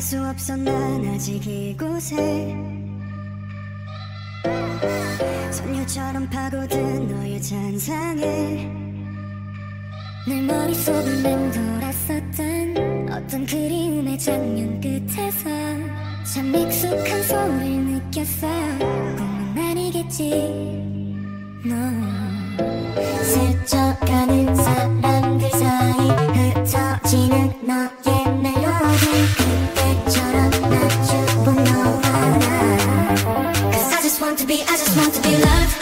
수 없어 난 아직 이곳에. 소녀처럼 파고든 너의 잔상에. 내 머릿속을 맴돌았었던 어떤 그리움의 장면 끝에서 참 익숙한 소리를 느꼈어. 꿈은 아니겠지 너. 스 love.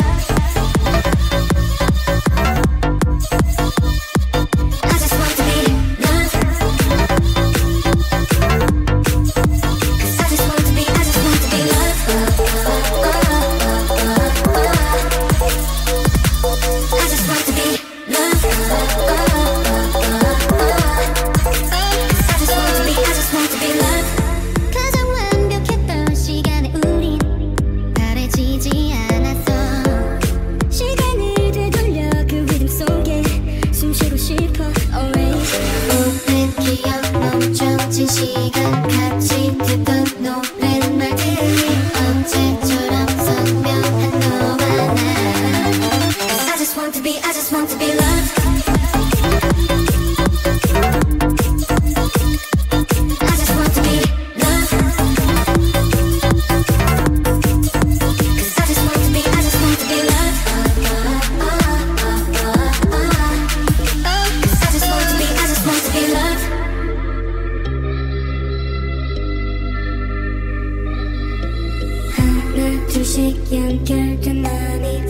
시간 같이 듣던 노랫말들이 언제처럼 선명한 너와 나 I just want to be I just want to be 둘씩 연결된 마음이